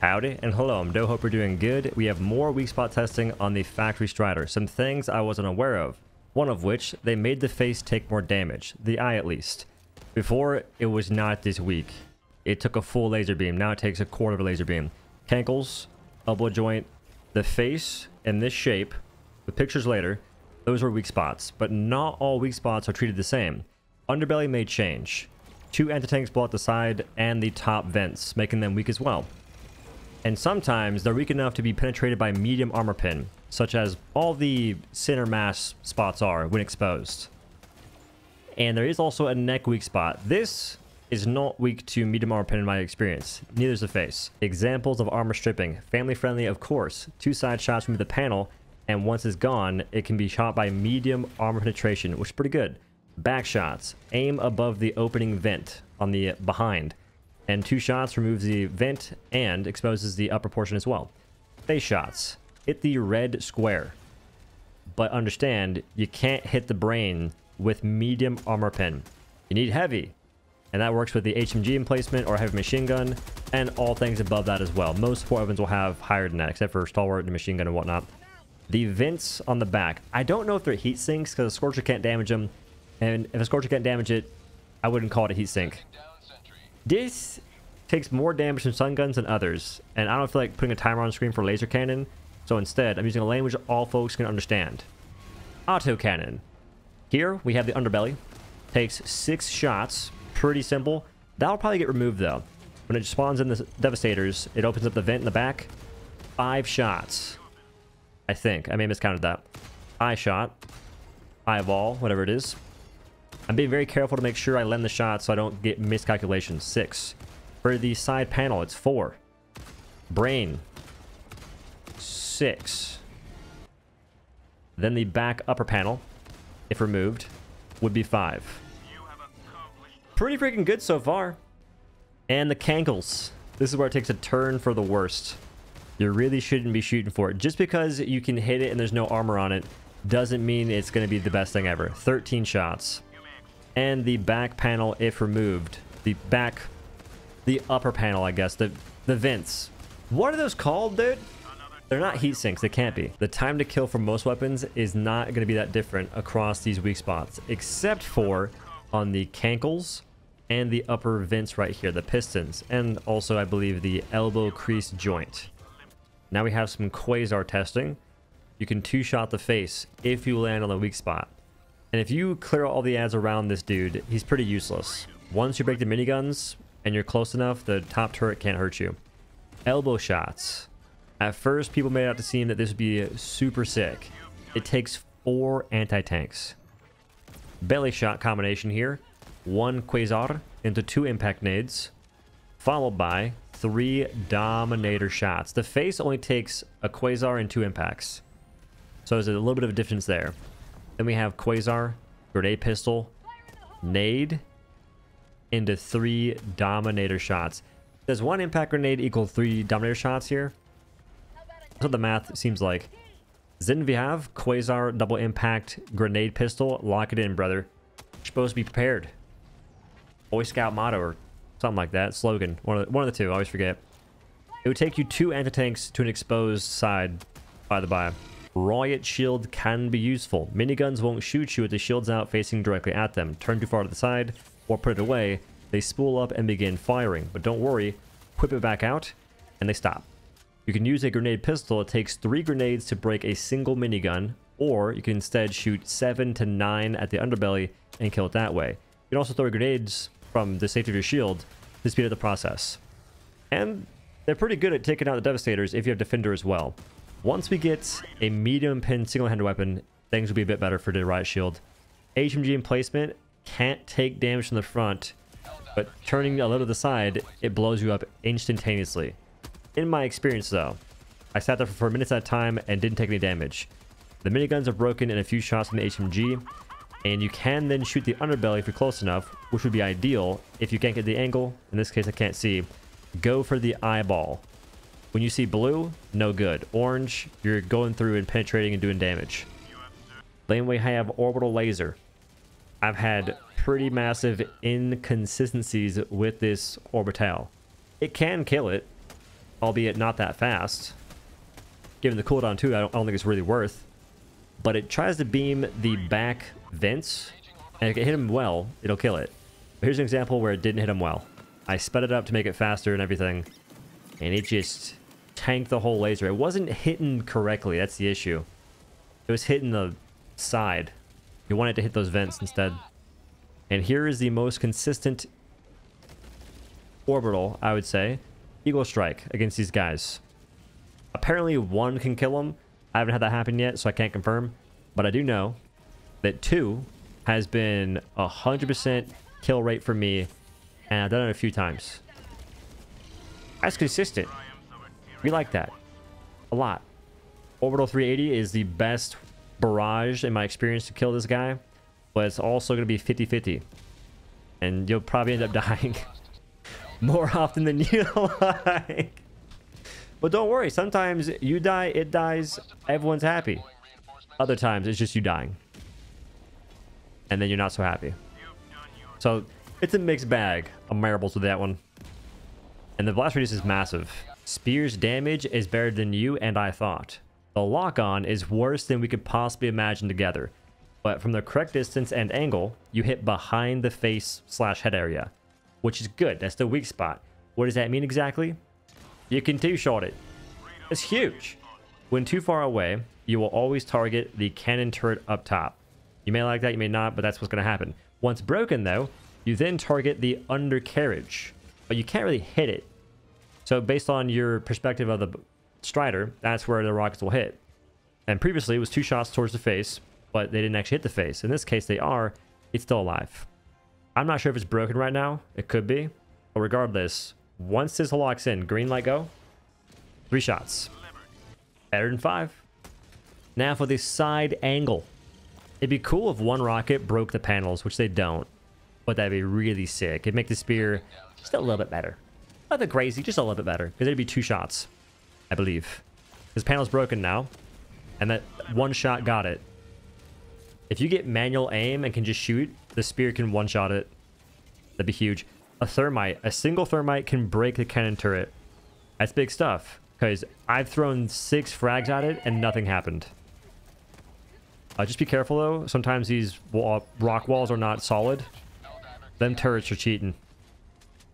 Howdy and hello, I'm Dough, hope you're doing good. We have more weak spot testing on the Factory Strider, some things I wasn't aware of. One of which, they made the face take more damage, the eye at least. Before, it was not this weak. It took a full laser beam, now it takes a quarter of a laser beam. Cankles, elbow joint, the face, and this shape, the pictures later, those were weak spots, but not all weak spots are treated the same. Underbelly may change. Two anti-tanks blow out the side and the top vents, making them weak as well and sometimes they're weak enough to be penetrated by medium armor pin, such as all the center mass spots are when exposed. And there is also a neck weak spot. This is not weak to medium armor pin in my experience. Neither is the face. Examples of armor stripping. Family friendly, of course. Two side shots from the panel, and once it's gone, it can be shot by medium armor penetration, which is pretty good. Back shots. Aim above the opening vent on the behind and two shots removes the vent and exposes the upper portion as well. Face shots. Hit the red square. But understand, you can't hit the brain with medium armor pin. You need heavy. And that works with the HMG emplacement or heavy machine gun and all things above that as well. Most support weapons will have higher than that, except for Stalwart and machine gun and whatnot. The vents on the back. I don't know if they're heat sinks because a Scorcher can't damage them. And if a Scorcher can't damage it, I wouldn't call it a heat sink. This takes more damage from stun guns than others, and I don't feel like putting a timer on screen for laser cannon, so instead I'm using a language all folks can understand. Auto cannon. Here we have the underbelly. Takes six shots. Pretty simple. That'll probably get removed though. When it spawns in the Devastators, it opens up the vent in the back. Five shots. I think. I may have miscounted that. Eye shot. Eyeball, whatever it is. I'm being very careful to make sure I lend the shot so I don't get miscalculations. Six. For the side panel, it's four. Brain. Six. Then the back upper panel, if removed, would be five. Pretty freaking good so far. And the cankles. This is where it takes a turn for the worst. You really shouldn't be shooting for it. Just because you can hit it and there's no armor on it doesn't mean it's going to be the best thing ever. 13 shots. And the back panel, if removed, the back the upper panel, I guess, the, the vents. What are those called, dude? They're not heat sinks. They can't be. The time to kill for most weapons is not going to be that different across these weak spots, except for on the cankles and the upper vents right here, the pistons, and also, I believe, the elbow crease joint. Now we have some quasar testing. You can two-shot the face if you land on the weak spot. And if you clear all the ads around this dude, he's pretty useless. Once you break the miniguns, and you're close enough, the top turret can't hurt you. Elbow shots. At first, people made out to seem that this would be super sick. It takes four anti-tanks. Belly shot combination here. One Quasar into two impact nades. Followed by three Dominator shots. The face only takes a Quasar and two impacts. So there's a little bit of a difference there. Then we have Quasar, grenade pistol, nade, into three Dominator shots. Does one impact grenade equal three Dominator shots here? That's what the math seems like. Then we have Quasar double impact grenade pistol. Lock it in, brother. You're supposed to be prepared. Boy Scout motto or something like that. Slogan. One of the, one of the two. I always forget. It would take you two anti-tanks to an exposed side, by the by. Riot shield can be useful. Miniguns won't shoot you with the shields out facing directly at them. Turn too far to the side, or put it away, they spool up and begin firing. But don't worry, whip it back out, and they stop. You can use a grenade pistol. It takes three grenades to break a single minigun, or you can instead shoot seven to nine at the underbelly and kill it that way. You can also throw grenades from the safety of your shield to speed up the process. And they're pretty good at taking out the Devastators if you have Defender as well. Once we get a medium pin single-handed weapon, things will be a bit better for the Riot Shield. HMG emplacement can't take damage from the front, but turning a little to the side, it blows you up instantaneously. In my experience though, I sat there for minutes at a time and didn't take any damage. The miniguns are broken in a few shots from the HMG, and you can then shoot the underbelly if you're close enough, which would be ideal. If you can't get the angle, in this case I can't see, go for the eyeball. When you see blue, no good. Orange, you're going through and penetrating and doing damage. Then we have orbital laser. I've had pretty massive inconsistencies with this orbital. It can kill it. albeit not that fast. Given the cooldown too, I don't, I don't think it's really worth. But it tries to beam the back vents, and if it hit him well, it'll kill it. But here's an example where it didn't hit him well. I sped it up to make it faster and everything, and it just tanked the whole laser. It wasn't hitting correctly, that's the issue. It was hitting the side. You wanted to hit those vents instead. And here is the most consistent orbital, I would say. Eagle Strike against these guys. Apparently one can kill them. I haven't had that happen yet, so I can't confirm. But I do know that two has been a 100% kill rate for me. And I've done it a few times. That's consistent. We like that. A lot. Orbital 380 is the best barrage in my experience to kill this guy. But it's also going to be 50-50. And you'll probably end up dying more often than you like. But don't worry, sometimes you die, it dies, everyone's happy. Other times, it's just you dying. And then you're not so happy. So, it's a mixed bag of marbles with that one. And the blast radius is massive. Spear's damage is better than you and I thought. The lock-on is worse than we could possibly imagine together. But from the correct distance and angle, you hit behind the face slash head area. Which is good, that's the weak spot. What does that mean exactly? You can two-shot it. It's huge. When too far away, you will always target the cannon turret up top. You may like that, you may not, but that's what's going to happen. Once broken, though, you then target the undercarriage, but you can't really hit it. So based on your perspective of the Strider, that's where the rockets will hit. And previously, it was two shots towards the face, but they didn't actually hit the face. In this case, they are. It's still alive. I'm not sure if it's broken right now. It could be. But regardless, once this locks in, green light go. Three shots. Better than five. Now for the side angle. It'd be cool if one rocket broke the panels, which they don't. But that'd be really sick. It'd make the spear just a little bit better. Nothing crazy, just a little bit better. Because it'd be two shots, I believe. This panel's broken now. And that one shot got it. If you get manual aim and can just shoot, the spear can one-shot it. That'd be huge a thermite. A single thermite can break the cannon turret. That's big stuff. Because I've thrown six frags at it and nothing happened. Uh, just be careful though. Sometimes these rock walls are not solid. Them turrets are cheating.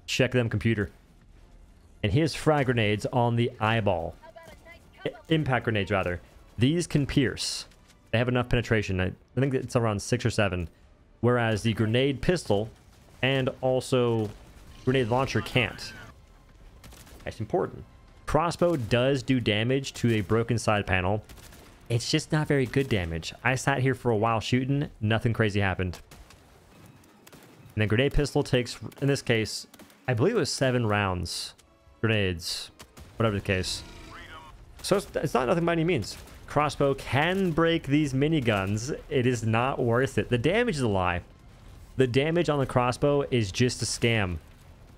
Check them computer. And here's frag grenades on the eyeball. Impact grenades rather. These can pierce. They have enough penetration. I, I think it's around six or seven. Whereas the grenade pistol and also grenade launcher can't. That's important. Crossbow does do damage to a broken side panel. It's just not very good damage. I sat here for a while shooting, nothing crazy happened. And then grenade pistol takes, in this case, I believe it was seven rounds. Grenades, whatever the case. So it's, it's not nothing by any means. Crossbow can break these miniguns. It is not worth it. The damage is a lie. The damage on the crossbow is just a scam,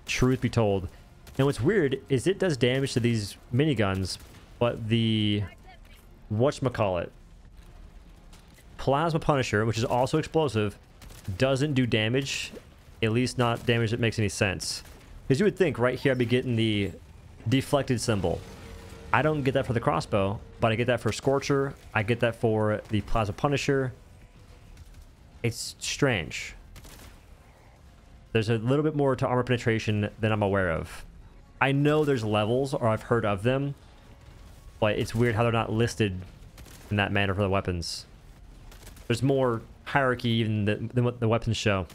truth be told. And what's weird is it does damage to these miniguns, but the whatchamacallit, Plasma Punisher, which is also explosive, doesn't do damage, at least not damage that makes any sense. Because you would think right here I'd be getting the deflected symbol. I don't get that for the crossbow, but I get that for Scorcher. I get that for the Plasma Punisher. It's strange. There's a little bit more to armor penetration than I'm aware of. I know there's levels, or I've heard of them, but it's weird how they're not listed in that manner for the weapons. There's more hierarchy even than, than what the weapons show.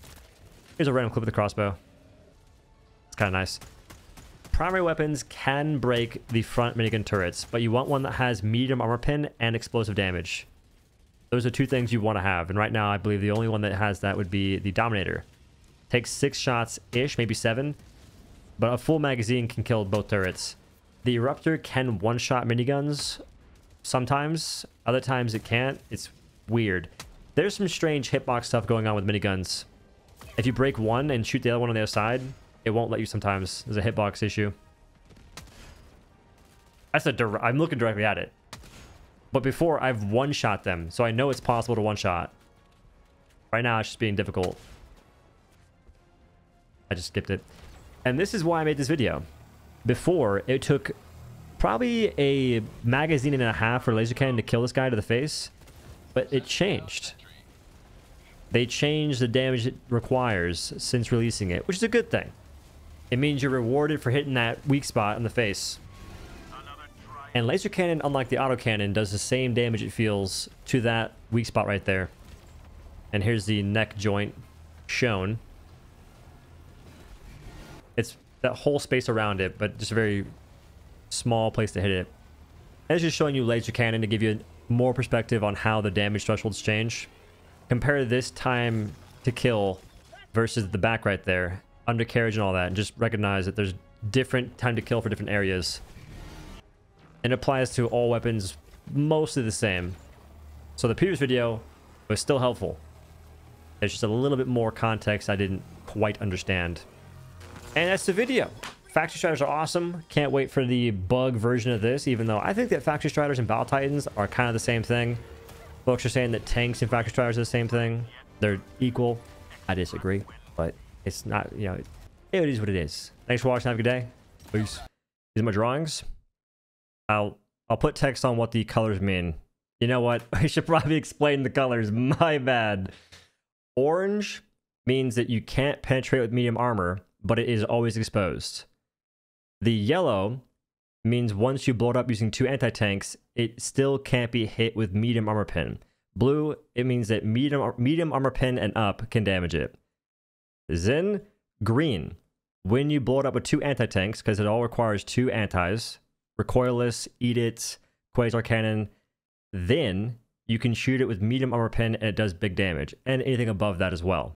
Here's a random clip of the crossbow. It's kind of nice. Primary weapons can break the front minigun turrets, but you want one that has medium armor pen and explosive damage. Those are two things you want to have, and right now I believe the only one that has that would be the Dominator. Takes six shots-ish, maybe seven. But a full magazine can kill both turrets. The Eruptor can one-shot miniguns sometimes. Other times it can't. It's weird. There's some strange hitbox stuff going on with miniguns. If you break one and shoot the other one on the other side, it won't let you sometimes. There's a hitbox issue. That's a I'm looking directly at it. But before, I've one-shot them, so I know it's possible to one-shot. Right now, it's just being difficult. I just skipped it. And this is why I made this video. Before, it took probably a magazine and a half for laser cannon to kill this guy to the face, but it changed. They changed the damage it requires since releasing it, which is a good thing. It means you're rewarded for hitting that weak spot in the face. And laser cannon, unlike the auto cannon, does the same damage it feels to that weak spot right there. And here's the neck joint shown. It's that whole space around it, but just a very small place to hit it. And it's just showing you laser cannon to give you more perspective on how the damage thresholds change. Compare this time to kill versus the back right there, undercarriage and all that, and just recognize that there's different time to kill for different areas. And it applies to all weapons mostly the same. So the previous video was still helpful. There's just a little bit more context I didn't quite understand. And that's the video. Factory Striders are awesome. Can't wait for the bug version of this, even though I think that Factory Striders and Bile Titans are kind of the same thing. Folks are saying that tanks and Factory Striders are the same thing. They're equal. I disagree, but it's not, you know, it is what it is. Thanks for watching. Have a good day. Peace. These are my drawings. I'll I'll put text on what the colors mean. You know what? I should probably explain the colors. My bad. Orange means that you can't penetrate with medium armor, but it is always exposed. The yellow means once you blow it up using two anti-tanks, it still can't be hit with medium armor pin. Blue, it means that medium, medium armor pin and up can damage it. Then green, when you blow it up with two anti-tanks, because it all requires two antis, recoilless, edict, quasar cannon, then you can shoot it with medium armor pin and it does big damage, and anything above that as well.